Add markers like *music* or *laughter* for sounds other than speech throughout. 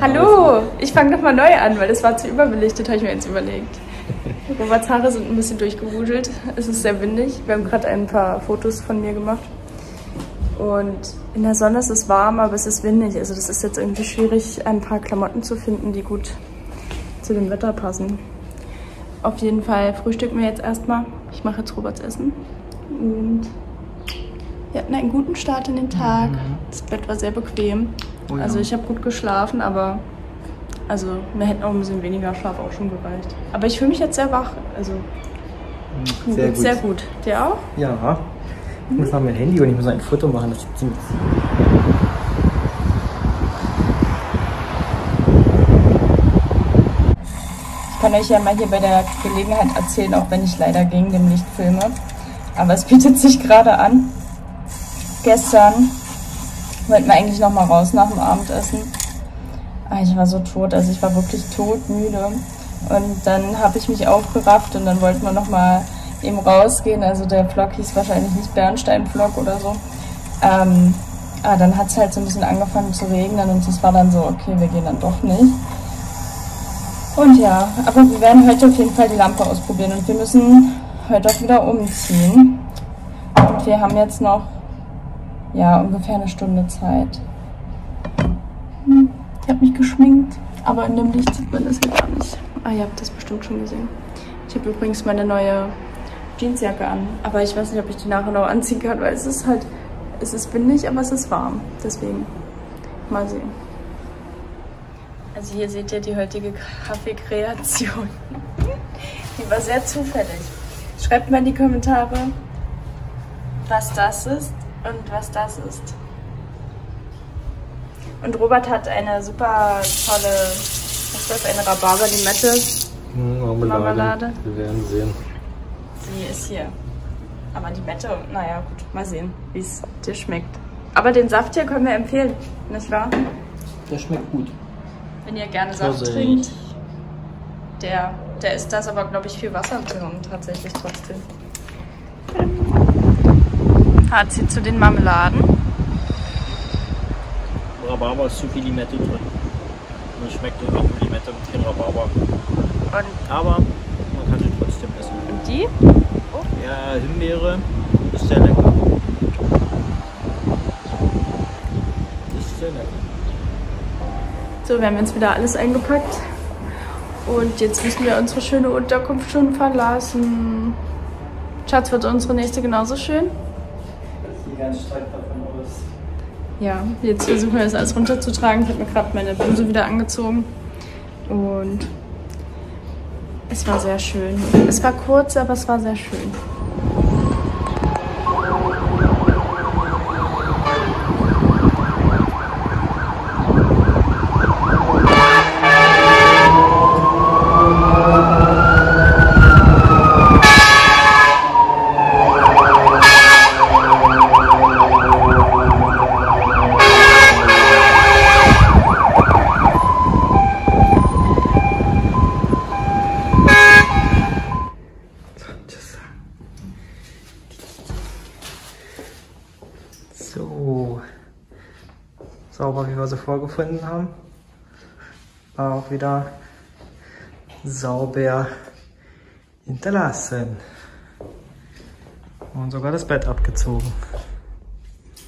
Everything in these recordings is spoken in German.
Hallo, ich fange nochmal neu an, weil das war zu überbelichtet, habe ich mir jetzt überlegt. Roberts Haare sind ein bisschen durchgewuschelt. Es ist sehr windig. Wir haben gerade ein paar Fotos von mir gemacht. Und in der Sonne ist es warm, aber es ist windig. Also das ist jetzt irgendwie schwierig, ein paar Klamotten zu finden, die gut zu dem Wetter passen. Auf jeden Fall frühstücken wir jetzt erstmal. Ich mache jetzt Roberts Essen. Und wir hatten einen guten Start in den Tag. Das Bett war sehr bequem. Oh ja. Also ich habe gut geschlafen, aber also mir hätten auch ein bisschen weniger Schlaf auch schon gereicht. Aber ich fühle mich jetzt sehr wach. Also mir Sehr gut. sehr gut. Dir auch? Ja. Ich muss mal mein Handy und ich muss ein Foto machen. Das sieht ziemlich. Ich kann euch ja mal hier bei der Gelegenheit erzählen, auch wenn ich leider gegen dem Licht filme. Aber es bietet sich gerade an. Gestern wollten wir eigentlich noch mal raus nach dem Abendessen. Ah, Ich war so tot, also ich war wirklich todmüde. Und dann habe ich mich aufgerafft und dann wollten wir noch mal eben rausgehen. Also der Vlog hieß wahrscheinlich nicht Bernstein-Vlog oder so. Ähm, ah, dann hat es halt so ein bisschen angefangen zu regnen und es war dann so, okay, wir gehen dann doch nicht. Und ja, aber wir werden heute auf jeden Fall die Lampe ausprobieren und wir müssen heute auch wieder umziehen. Und wir haben jetzt noch, ja, ungefähr eine Stunde Zeit. Hm, ich habe mich geschminkt, aber in dem Licht sieht man das hier gar nicht. Ah, ihr habt das bestimmt schon gesehen. Ich habe übrigens meine neue Jeansjacke an, aber ich weiß nicht, ob ich die nachher noch anziehen kann, weil es ist halt, es ist windig, aber es ist warm. Deswegen, mal sehen. Also hier seht ihr die heutige Kaffeekreation. *laughs* Die war sehr zufällig. Schreibt mal in die Kommentare, was das ist und was das ist. Und Robert hat eine super tolle, was ist das, eine Rhabarber-Limette. Marmelade. Marmelade. Wir werden sehen. Sie ist hier. Aber die Mette, naja, gut, mal sehen, wie es dir schmeckt. Aber den Saft hier können wir empfehlen, nicht wahr? Der schmeckt gut. Wenn ihr gerne Saft Vorsicht. trinkt, der, der ist das, aber glaube ich viel Wasser drin tatsächlich trotzdem. Sie zu den Marmeladen? Rhabarber ist zu viel Limette drin. Und es schmeckt irgendwie nur Limette und kein Rhabarber. Und, Aber man kann sie trotzdem essen. und die? Ja, Himbeere ist sehr lecker. Ist sehr lecker. So, wir haben jetzt wieder alles eingepackt. Und jetzt müssen wir unsere schöne Unterkunft schon verlassen. Schatz, wird unsere nächste genauso schön? Stark davon aus. Ja, jetzt versuchen wir das alles runterzutragen. Ich habe mir gerade meine Bluse wieder angezogen. Und es war sehr schön. Es war kurz, aber es war sehr schön. So. Sauber, wie wir sie vorgefunden haben. Auch wieder sauber hinterlassen. Und sogar das Bett abgezogen.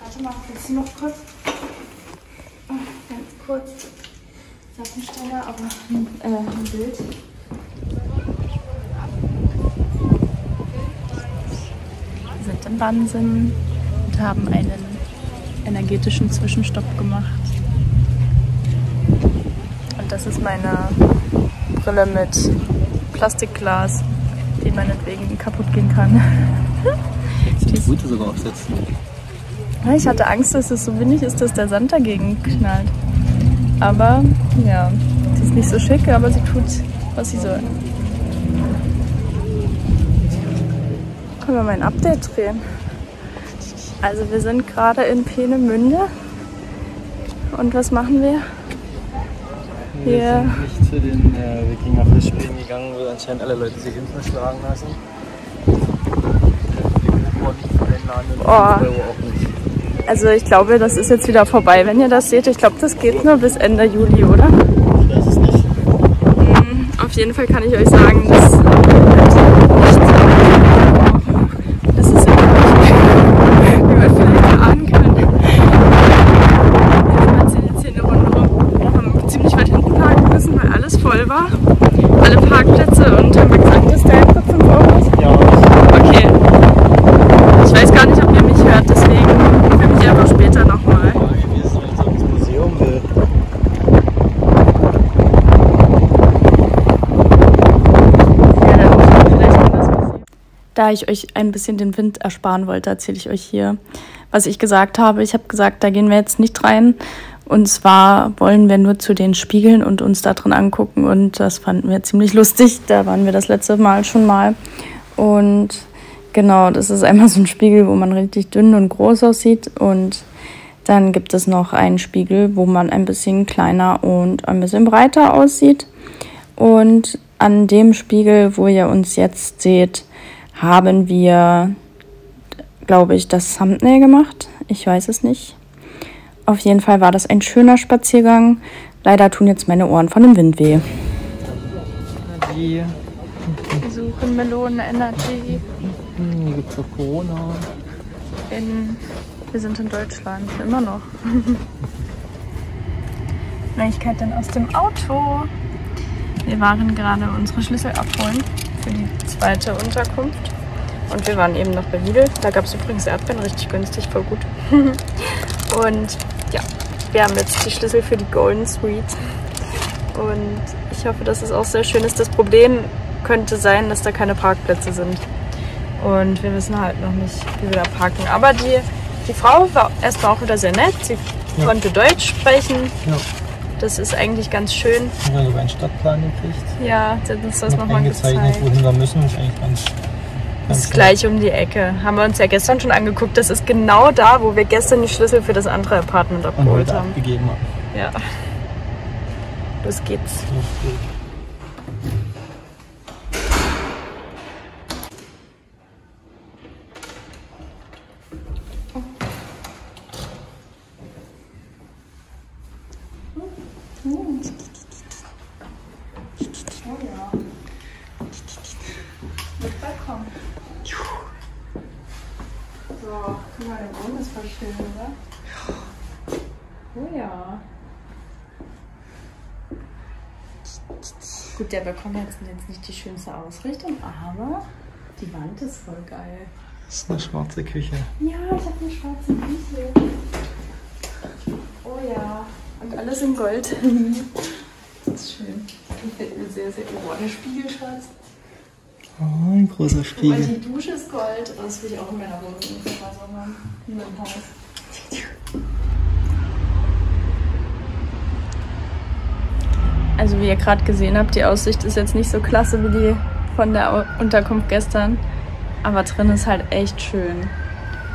Warte mal, willst du noch kurz? Oh, ganz kurz. Seitensteller, aber äh, ein Bild. Wir sind in Wahnsinn und haben einen energetischen Zwischenstopp gemacht. Das ist meine Brille mit Plastikglas, die meinetwegen kaputt gehen kann. Die *laughs* Gute sogar aufsetzen. Ich hatte Angst, dass es so windig ist, dass der Sand dagegen knallt. Aber ja, sie ist nicht so schick, aber sie tut, was sie soll. Können wir mal ein Update drehen? Also wir sind gerade in Peenemünde. Und was machen wir? Wir Ja. sind nicht zu den äh, Wikinger Fischspielen gegangen, wo anscheinend alle Leute sich hinten schlagen lassen. Oh. 5 Euro auch nicht. Also ich glaube, das ist jetzt wieder vorbei, wenn ihr das seht. Ich glaube, das geht nur bis Ende Juli, oder? Ich weiß es nicht. Mhm, auf jeden Fall kann ich euch sagen, dass das ist immer wie man vielleicht erahnen kann. Jetzt sind jetzt hier eine Runde rum. Wir haben ziemlich weit hinten parken müssen, weil alles voll war. Alle Parkplätze und haben wir gesagt, dass der Eintritt 5 Euro ist. Ja, Okay. Ich weiß gar nicht, ob ihr mich hört, deswegen filme ich einfach später nochmal. wir sind jetzt ins Museum will. Ja, dann muss man vielleicht in das Museum. Da ich euch ein bisschen den Wind ersparen wollte, erzähle ich euch hier, was ich gesagt habe. Ich habe gesagt, da gehen wir jetzt nicht rein. Und zwar wollen wir nur zu den Spiegeln und uns da drin angucken. Und das fanden wir ziemlich lustig. Da waren wir das letzte Mal schon mal. Und genau, das ist einmal so ein Spiegel, wo man richtig dünn und groß aussieht. Und dann gibt es noch einen Spiegel, wo man ein bisschen kleiner und ein bisschen breiter aussieht. Und an dem Spiegel, wo ihr uns jetzt seht, haben wir, glaube ich, das Thumbnail gemacht. Ich weiß es nicht. Auf jeden Fall war das ein schöner Spaziergang. Leider tun jetzt meine Ohren von dem Wind weh. Die, Wir suchen Melonen Energy hier gibt es auch Corona. in. Wir sind in Deutschland, immer noch. *laughs* Neuigkeiten aus dem Auto. Wir waren gerade unsere Schlüssel abholen für die zweite Unterkunft. Und wir waren eben noch bei Lidl. Da gab es übrigens Erdbeeren, richtig günstig, voll gut. *laughs* Und ja, wir haben jetzt die Schlüssel für die Golden Suite. Und ich hoffe, dass es auch sehr schön ist. Das Problem könnte sein, dass da keine Parkplätze sind. Und wir wissen halt noch nicht, wie wir da parken. Aber die, die Frau war erstmal auch wieder sehr nett. Sie Ja. konnte Deutsch sprechen. Ja, Das ist eigentlich ganz schön. wir haben sogar einen Stadtplan gekriegt. Ja, sie hat uns das Noch nochmal gezeigt. wohin wir müssen. Das ist eigentlich ganz. Ganz ist gleich um die Ecke. Haben wir uns ja gestern schon angeguckt. Das ist genau da, wo wir gestern die Schlüssel für das andere Apartment abgeholt haben. abgegeben haben. Ja. Los geht's. Oh ja. Mit Balkon. So, guck mal, der Boden ist voll schön, oder? Oh ja. Gut, der Balkon hat jetzt nicht die schönste Ausrichtung, aber die Wand ist voll geil. Das ist eine schwarze Küche. Ja, ich habe eine schwarze Küche. Oh ja. Und alles in Gold. *laughs* das ist schön. Gefällt mir sehr, sehr. Oh, der Spiegel schwarz. Oh, ein großer Spiegel. die Dusche ist Gold. Das will ich auch in meiner Wohnung so haben. In meinem Haus. Also wie ihr gerade gesehen habt, die Aussicht ist jetzt nicht so klasse wie die von der Unterkunft gestern. Aber drin ist halt echt schön.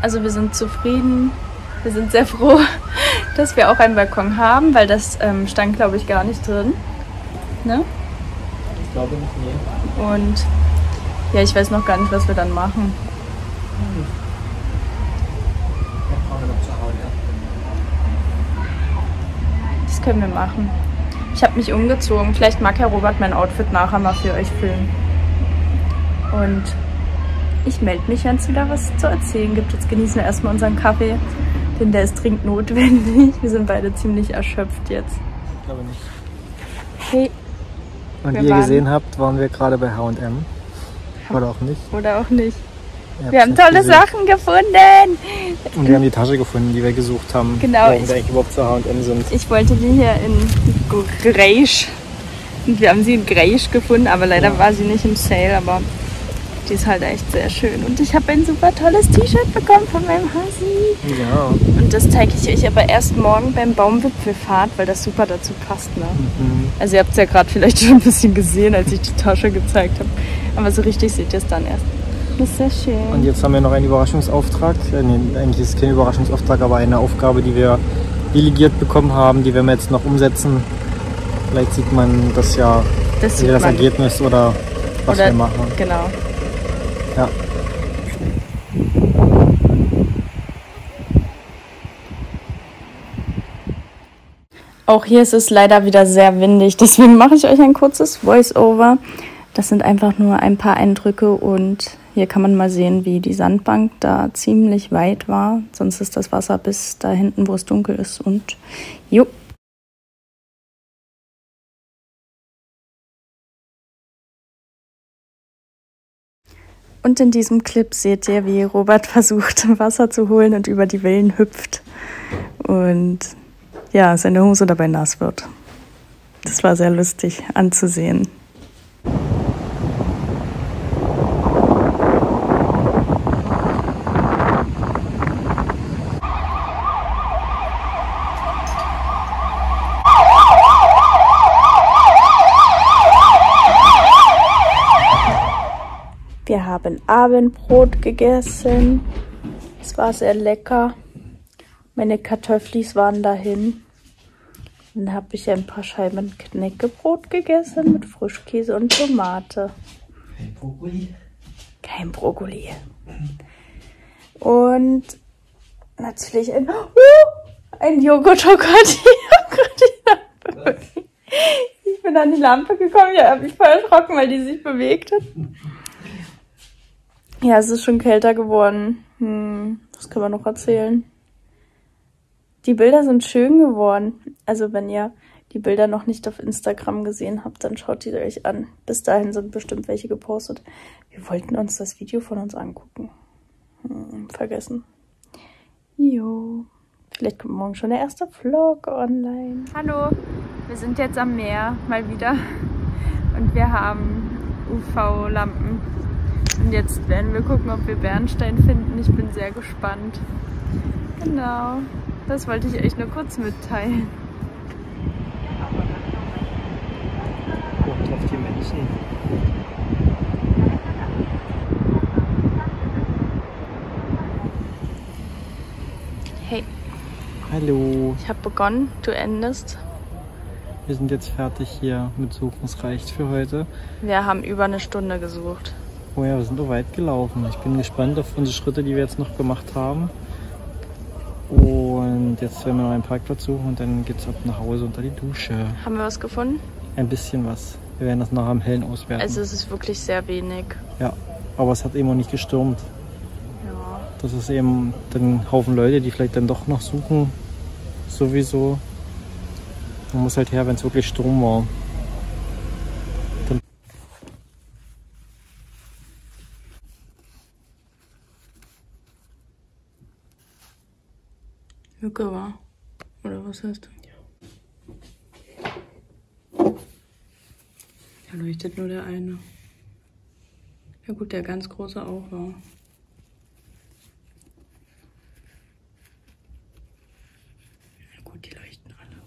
Also wir sind zufrieden. Wir sind sehr froh, dass wir auch einen Balkon haben, weil das ähm, stand, glaube ich, gar nicht drin. Ne? Ich glaube nicht, nee. Und ja, ich weiß noch gar nicht, was wir dann machen. Das können wir machen. Ich habe mich umgezogen. Vielleicht mag Herr Robert mein Outfit nachher mal für euch filmen. Und ich melde mich, wenn es wieder was zu erzählen gibt. Jetzt genießen wir erstmal unseren Kaffee, denn der ist dringend notwendig. Wir sind beide ziemlich erschöpft jetzt. Ich glaube nicht. Hey, Und Wir wie ihr gesehen habt, waren wir gerade bei H&M. Oder auch nicht. oder auch nicht. Wir haben tolle gesehen. Sachen gefunden. Und wir haben die Tasche gefunden, die wir gesucht haben. Genau, Warum ich- wir eigentlich überhaupt zu H&M sind. Ich wollte die hier in Greisch. Und wir haben sie in Greisch gefunden, aber leider Ja. war sie nicht im Sale, aber die ist halt echt sehr schön. Und ich habe ein super tolles T-Shirt bekommen von meinem Hasi. Ja. Und das zeige ich euch aber erst morgen beim Baumwipfelfahrt, weil das super dazu passt. Ne? Mhm. Also ihr habt es ja gerade vielleicht schon ein bisschen gesehen, als ich die Tasche gezeigt habe. Aber so richtig seht ihr es dann erst. Das ist sehr schön. Und jetzt haben wir noch einen Überraschungsauftrag. Äh, nee, eigentlich ist es kein Überraschungsauftrag, aber eine Aufgabe, die wir delegiert bekommen haben, die werden wir jetzt noch umsetzen. Vielleicht sieht man das ja, das das. Ergebnis oder was Oder- wir machen. Genau. Ja. Auch hier ist es leider wieder sehr windig, deswegen mache ich euch ein kurzes Voice-Over. Das sind einfach nur ein paar Eindrücke und hier kann man mal sehen, wie die Sandbank da ziemlich weit war. Sonst ist das Wasser bis da hinten, wo es dunkel ist und jo. Und in diesem Clip seht ihr, wie Robert *laughs* versucht, Wasser zu holen und über die Wellen hüpft. Und ja, seine Hose dabei nass wird. Das war sehr lustig anzusehen. Wir haben Abendbrot gegessen. Es war sehr lecker. Meine Kartoffelis waren dahin. Dann habe ich ein paar Scheiben Knäckebrot gegessen mit Frischkäse und Tomate. Kein Brokkoli. Kein Brokkoli. Und natürlich ein, uh, ein *laughs* Joghurt. Oh Gott, die Lampe. Ich bin an die Lampe gekommen. Ja, habe mich voll erschrocken, weil die sich bewegt hat. Ja, es ist schon kälter geworden. Hm, was kann man noch erzählen? Die Bilder sind schön geworden. Also wenn ihr die Bilder noch nicht auf Instagram gesehen habt, dann schaut die euch an. Bis dahin sind bestimmt welche gepostet. Wir wollten uns das Video von uns angucken. Hm, vergessen. Jo. Vielleicht kommt morgen schon der erste Vlog online. Hallo, wir sind jetzt am Meer, mal wieder. Und wir haben UV-Lampen. Und jetzt werden wir gucken, ob wir Bernstein finden. Ich bin sehr gespannt. Genau. Das wollte ich euch nur kurz mitteilen. Und auf die Menschen. Hey, Hallo. ich habe begonnen, du endest. Wir sind jetzt fertig hier mit Suchen. Es reicht für heute. Wir haben über eine Stunde gesucht. Oh ja, wir sind so weit gelaufen. Ich bin gespannt auf unsere Schritte, die wir jetzt noch gemacht haben. Und jetzt werden wir noch einen Parkplatz suchen und dann geht's ab nach Hause unter die Dusche. Haben wir was gefunden? Ein bisschen was. Wir werden das nachher am Hellen auswerten. Also es ist wirklich sehr wenig. ja, aber es hat eben auch nicht gestürmt. Ja. Das ist eben dann ein Haufen Leute, die vielleicht dann doch noch suchen. Sowieso. Man muss halt her, wenn es wirklich Sturm war. Mücke war. Oder was heißt das? Da leuchtet nur der eine. Ja gut, der ganz große auch war. Ja gut, die leuchten alle.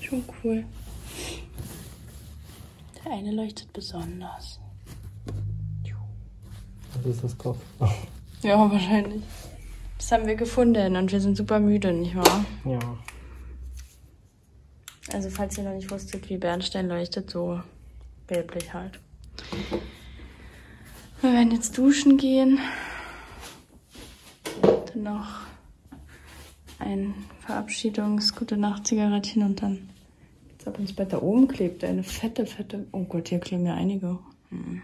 Schon cool. Der eine leuchtet besonders. Das ist das Kopf. Ja, wahrscheinlich. Das haben wir gefunden und wir sind super müde, nicht wahr? Ja. Also falls ihr noch nicht wusstet, wie Bernstein leuchtet, so gelblich halt. Wir werden jetzt duschen gehen. Dann noch ein Verabschiedungs-Gute Nacht-Zigarettchen und dann geht's ab ins Bett. Da oben klebt eine fette, fette. Oh Gott, hier kleben ja einige. Hm.